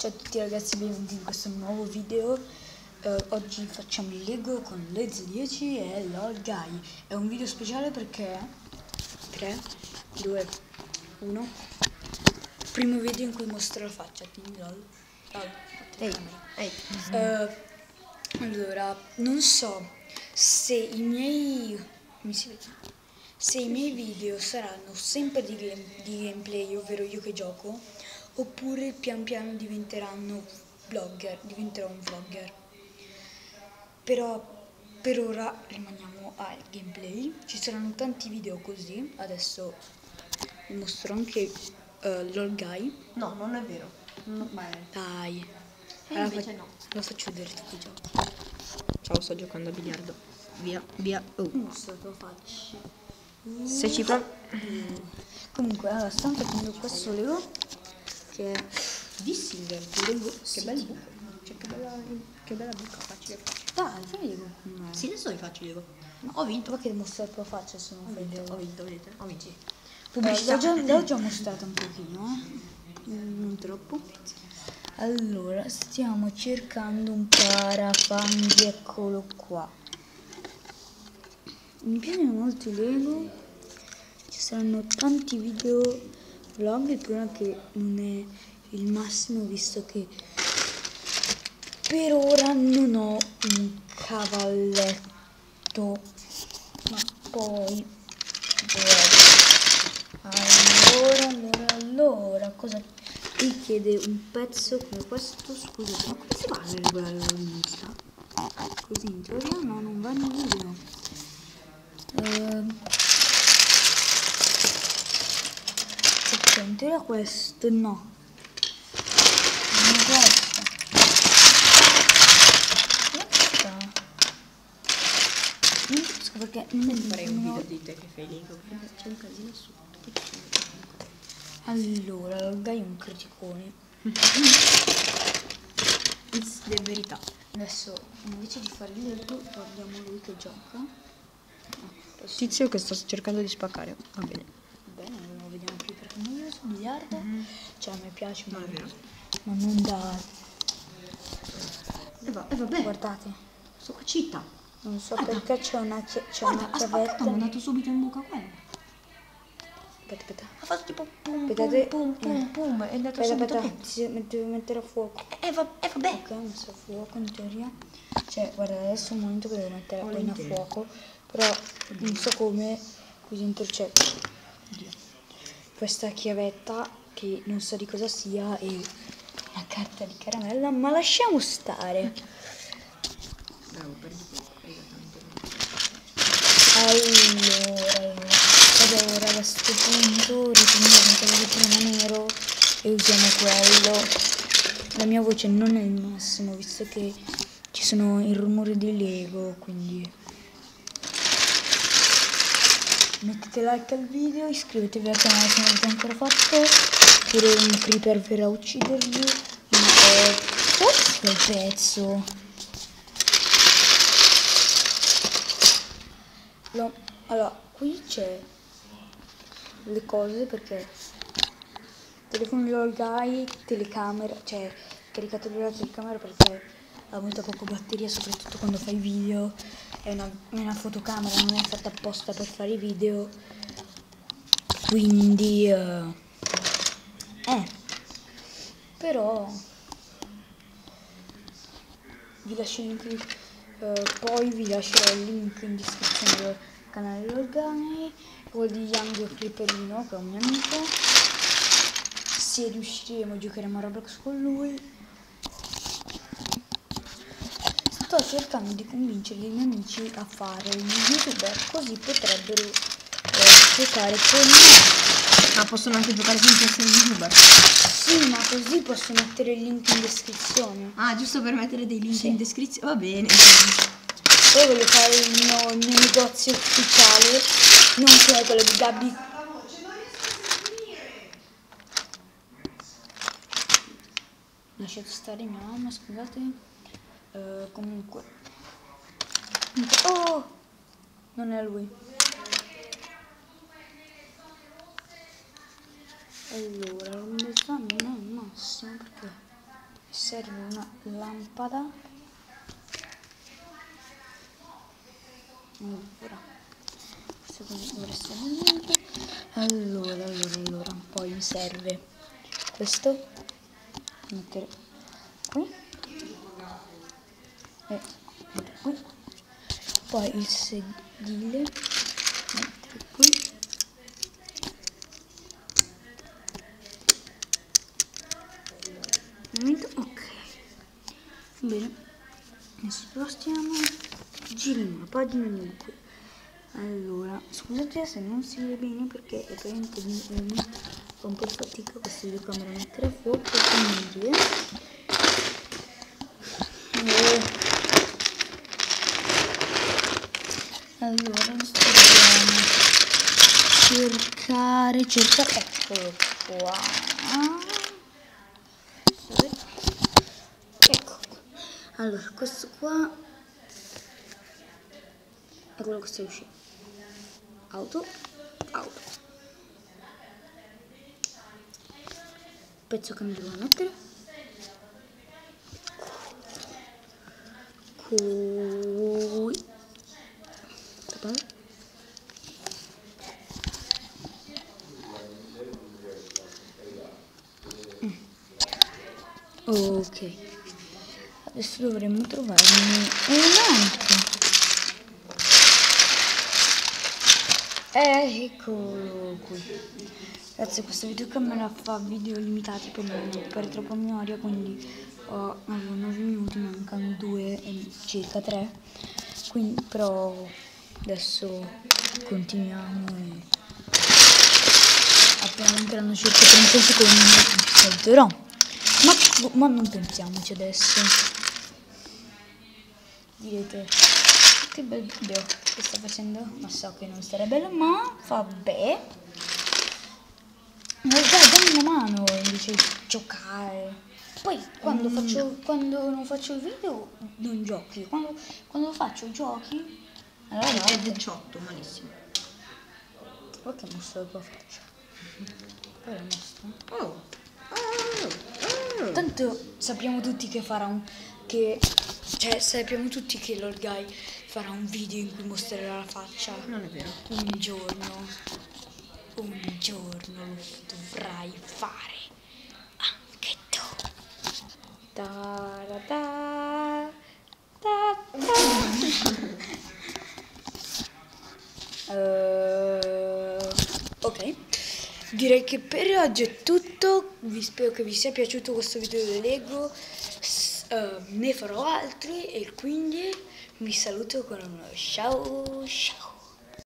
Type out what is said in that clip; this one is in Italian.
Ciao a tutti ragazzi, benvenuti in questo nuovo video. Eh, oggi facciamo il Lego con Lez 10 e LOL Guy. È un video speciale perché 3, 2, 1. Primo video in cui mostro la faccia, quindi LOL. Ehi, ehi. Eh, allora, non so se i miei mi si vede? Se i miei video saranno sempre di, game- di gameplay, ovvero io che gioco, oppure pian piano diventeranno vlogger, diventerò un vlogger. Però per ora rimaniamo al gameplay. Ci saranno tanti video così. Adesso vi mostro anche eh, LOL Guy. No, non è vero. Non mai. Dai. Allora, invece fa- no. Lo faccio vedere tutti i giochi. Ciao, sto giocando a biliardo. Via, via. Oh. Mostro la tua faccia. Se ci fa... Comunque, allora, stiamo facendo questo Lego che è Dissinger. Che bel buco. Cioè, che bella, che bella buca. Facile, facile. Dai, fai Lego con me. Sì, adesso li faccio, Lego. Ho vinto. Ma che mostra la tua faccia se non Ho fai vinto, Lego? ho vinto, vedete? Ho vinto. Pubblicità. l'ho, già, l'ho già mostrato un pochino. Mm, Non troppo. Allora, stiamo cercando un parafanghi, eccolo qua. Mi piacciono molto i Lego. Ci saranno tanti video vlog, il problema è che non è il massimo visto che per ora non ho un cavalletto. Ma poi allora, allora, allora, cosa mi chiede un pezzo come questo? Scusate, ma come si fa a regolare la luminosità? Così in teoria no, non va nel teoria questo no. Non è questo. Non capisco perché non Farei un video di te che fai Lego. C'è un casino su. Allora, il è un criticone. It's the verità. Adesso invece di fare il Lego guardiamo lui che gioca. Ah, Tizio che sta cercando di spaccare. Va. Bene, non lo vediamo più perché su biliardo. Cioè a me piace, ma, ma non da. E va, e vabbè. Guardate, Sto qua città. non so Guarda. perché c'è una, c'è Guarda, una spaccato, chiavetta. mi ha mandato subito in buca quello. Aspetta, aspetta. Ha fatto tipo pum Aspettate. pum pum pum pum. È andato Aspetta, subito aspetta, si deve mettere a fuoco. E va, e vabbè. Ok, ho messo a fuoco in teoria. Cioè, guarda, adesso è un momento che devo mettere a fuoco. Però non so come qui dentro c'è questa chiavetta che non so di cosa sia e una carta di caramella, ma lasciamo stare. Bravo, perdi poco. Allora, vabbè, ora a questo punto riprendiamo quello che prima nero e usiamo quello. La mia voce non è il massimo, visto che ci sono i rumori di Lego, quindi mettete like al video, iscrivetevi al canale se non l'avete ancora fatto, oppure un creeper verrà a uccidervi. Eh, questo è il pezzo. No, allora, qui c'è le cose perché telefono LOL Guy, telecamera, cioè caricatore della telecamera perché ha molta poca batteria, soprattutto quando fai video, è una, è una fotocamera, non è fatta apposta per fare video, quindi eh, eh. Però vi lascio il link eh, poi vi lascerò il link in descrizione del canale dell'Organi quello di Young Flipperino che è un mio amico. Se riusciremo giocheremo a Roblox con lui sto cercando di convincere i miei amici a fare gli youtuber così potrebbero eh, giocare con me Ma possono anche giocare senza essere youtuber. sì ma così posso mettere il link in descrizione Ah, giusto per mettere dei link Sì. in descrizione. Va bene. Poi voglio fare il mio, il mio negozio ufficiale, non come quello di Gabby. Lasciate stare mia mamma, scusate. Eh, comunque. Oh! Non è lui. Allora, la luminosità non è il massimo perché serve una lampada allora allora allora allora poi mi serve questo mettere qui e mettere qui poi il sedile mettere qui. Ok. Bene. Adesso spostiamo. Giriamo la pagina di qui. Allora scusate se non si vede bene perché è mi fa un po' di fatica questa videocamera a mettere a fuoco quindi eh, allora dobbiamo cercare cercare eccolo qua. Ecco. Allora questo qua è quello che sta uscendo. Auto auto. Pezzo che mi devo mettere. Qui Aspetta. Mm. ok adesso dovremmo trovarne un altro eccolo qui ragazzi questa videocamera fa video limitati per non occupare troppa memoria quindi ho avevo 9 minuti mancano 2 e circa 3 quindi però adesso continuiamo e appena mancheranno circa 30 secondi salterò. Ma, ma non pensiamoci adesso. Direte che bel video che sta facendo? Ma so che non sarà bello ma vabbè ma dai dammi una mano invece di giocare. Poi quando faccio quando non faccio il video non giochi. Quando, quando faccio giochi allora È no, 18, malissimo. perché mostro la tua faccia poi la mostro Oh. Oh. Oh. Tanto sappiamo tutti che farà un. che. cioè sappiamo tutti che Lord Guy farà un video in cui mostrerà la faccia. Non è vero. Un giorno. Un giorno lo dovrai fare. Anche tu. Ta da da. Ta ta. Eh, ok. Direi che per oggi è tutto, vi spero che vi sia piaciuto questo video di Lego, S- eh, ne farò altri e quindi vi saluto con un ciao ciao.